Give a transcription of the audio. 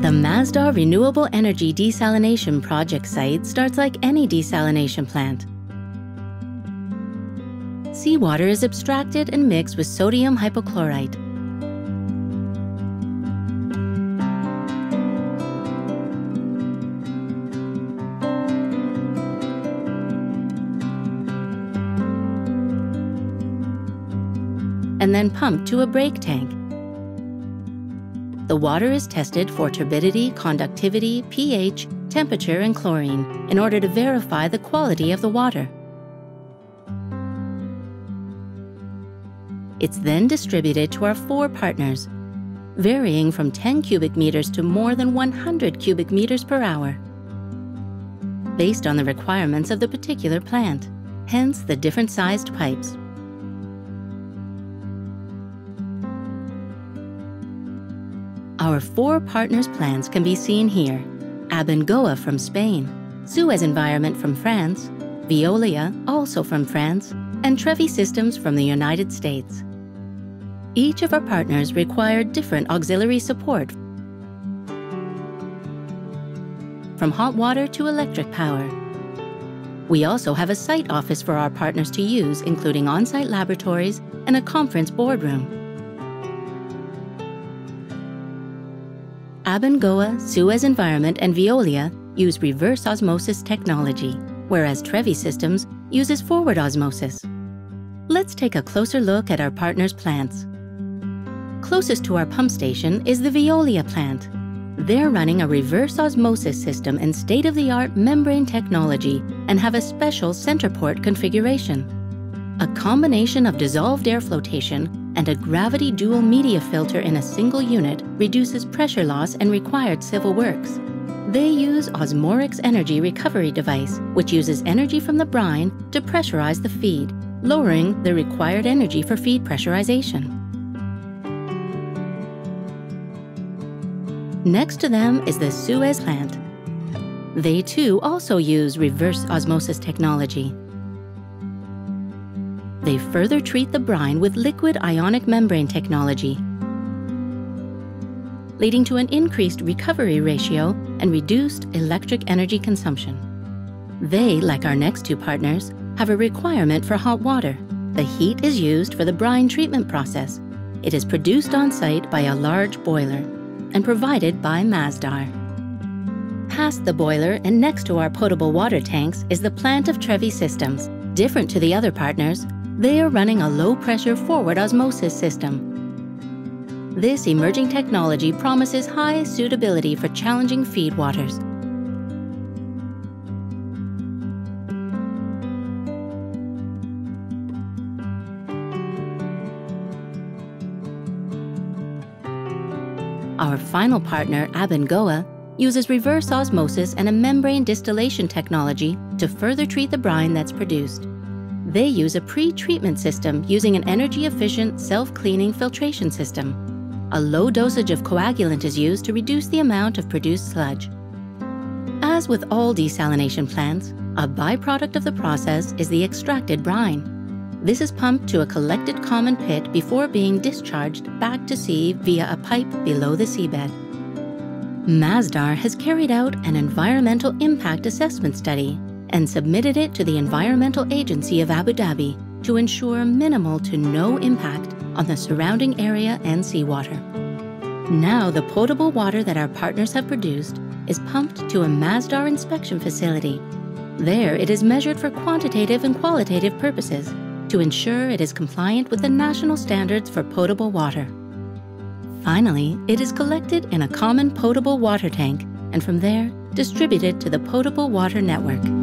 The Masdar Renewable Energy Desalination Project site starts like any desalination plant. Seawater is abstracted and mixed with sodium hypochlorite. and then pumped to a break tank. The water is tested for turbidity, conductivity, pH, temperature, and chlorine in order to verify the quality of the water. It's then distributed to our four partners, varying from 10 cubic meters to more than 100 cubic meters per hour, based on the requirements of the particular plant, hence the different sized pipes. Our four partners' plans can be seen here. Abengoa from Spain, Suez Environment from France, Veolia, also from France, and Trevi Systems from the United States. Each of our partners required different auxiliary support from hot water to electric power. We also have a site office for our partners to use, including on-site laboratories and a conference boardroom. Abengoa, Suez Environment, and Veolia use reverse osmosis technology, whereas Trevi Systems uses forward osmosis. Let's take a closer look at our partners' plants. Closest to our pump station is the Veolia plant. They're running a reverse osmosis system and state-of-the-art membrane technology and have a special center port configuration. A combination of dissolved air flotation and a gravity dual media filter in a single unit reduces pressure loss and required civil works. They use Osmorix energy recovery device, which uses energy from the brine to pressurize the feed, lowering the required energy for feed pressurization. Next to them is the Suez plant. They too also use reverse osmosis technology, they further treat the brine with liquid ionic membrane technology, leading to an increased recovery ratio and reduced electric energy consumption. They, like our next two partners, have a requirement for hot water. The heat is used for the brine treatment process. It is produced on site by a large boiler and provided by Masdar. Past the boiler and next to our potable water tanks is the plant of Trevi Systems. Different to the other partners, they are running a low-pressure forward osmosis system. This emerging technology promises high suitability for challenging feed waters. Our final partner, Abengoa, uses reverse osmosis and a membrane distillation technology to further treat the brine that's produced. They use a pre-treatment system using an energy-efficient self-cleaning filtration system. A low dosage of coagulant is used to reduce the amount of produced sludge. As with all desalination plants, a byproduct of the process is the extracted brine. This is pumped to a collected common pit before being discharged back to sea via a pipe below the seabed. Masdar has carried out an environmental impact assessment study and submitted it to the Environmental Agency of Abu Dhabi to ensure minimal to no impact on the surrounding area and seawater. Now, the potable water that our partners have produced is pumped to a Masdar inspection facility. There, it is measured for quantitative and qualitative purposes to ensure it is compliant with the national standards for potable water. Finally, it is collected in a common potable water tank and from there distributed to the potable water network.